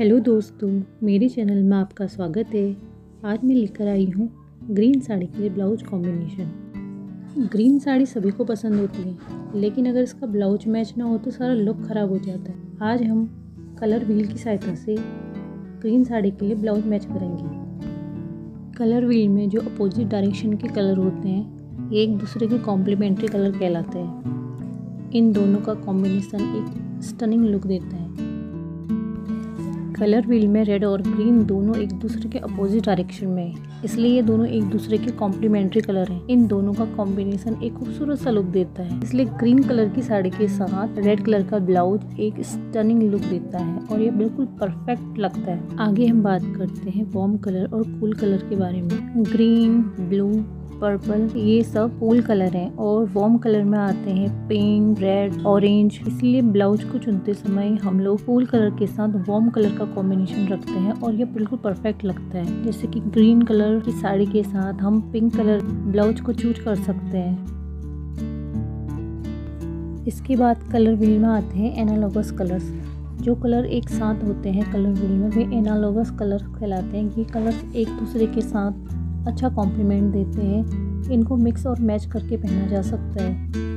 Hello दोस्तों, मेरे channel में आपका स्वागत है। आज मैं लेकर आई हूँ ग्रीन साड़ी के लिए ब्लाउज कॉम्बिनेशन ग्रीन साड़ी सभी को पसंद होती है, लेकिन अगर इसका ब्लाउज मैच ना हो तो सारा लुक ख़राब हो जाता है। आज हम कलर व्हील की सहायता से ग्रीन साड़ी के लिए ब्लाउज मैच करेंगे। कलर व्हील में जो अपोजिट डायरेक्शन के कलर होते हैं एक दूसरे के कॉम्प्लीमेंट्री कलर कहलाते हैं। इन दोनों का कॉम्बिनेशन एक स्टनिंग लुक देता है। कलर व्हील में रेड और ग्रीन दोनों एक दूसरे के अपोजिट डायरेक्शन में है। इसलिए ये दोनों एक दूसरे के कॉम्प्लीमेंट्री कलर हैं। इन दोनों का कॉम्बिनेशन एक खूबसूरत सा लुक देता है। इसलिए ग्रीन कलर की साड़ी के साथ रेड कलर का ब्लाउज एक स्टनिंग लुक देता है और ये बिल्कुल परफेक्ट लगता है। आगे हम बात करते हैं वॉर्म कलर और कूल कलर के बारे में। ग्रीन ब्लू पर्पल, ये सब फूल कलर हैं और वॉर्म कलर में आते हैं पिंक रेड ऑरेंज इसलिए ब्लाउज को चुनते समय हम लोग फूल कलर के साथ वॉर्म कलर का कॉम्बिनेशन रखते हैं और ये बिल्कुल परफेक्ट लगता है। जैसे कि ग्रीन कलर की साड़ी के साथ हम पिंक कलर ब्लाउज को चूज़ कर सकते हैं। इसके बाद कलर व्हील में आते हैं एनालॉगस कलर्स जो कलर एक साथ होते हैं कलर व्हील में, वे एनालॉगस कलर कहलाते हैं। ये कलर एक दूसरे के साथ अच्छा कॉम्प्लीमेंट देते हैं, इनको मिक्स और मैच करके पहना जा सकता है।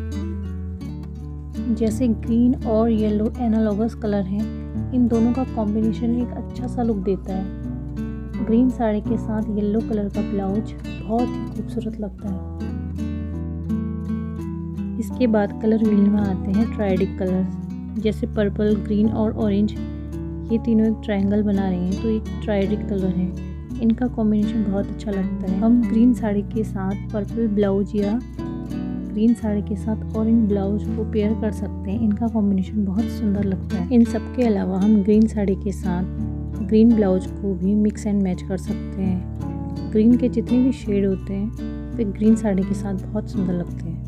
जैसे ग्रीन और येलो एनालॉगस कलर हैं, इन दोनों का कॉम्बिनेशन एक अच्छा सा लुक देता है। ग्रीन साड़ी के साथ येलो कलर का ब्लाउज बहुत ही खूबसूरत लगता है। इसके बाद कलर व्हील में आते हैं ट्राइडिक कलर जैसे पर्पल ग्रीन और ऑरेंज ये तीनों एक ट्रायंगल बना रहे हैं तो एक ट्राइडिक कलर है। इनका कॉम्बिनेशन बहुत अच्छा लगता है। हम ग्रीन साड़ी के साथ पर्पल ब्लाउज या ग्रीन साड़ी के साथ ऑरेंज ब्लाउज को पेयर कर सकते हैं। इनका कॉम्बिनेशन बहुत सुंदर लगता है। इन सब के अलावा हम ग्रीन साड़ी के साथ ग्रीन ब्लाउज को भी मिक्स एंड मैच कर सकते हैं। ग्रीन के जितने भी शेड होते हैं वे ग्रीन साड़ी के साथ बहुत सुंदर लगते हैं।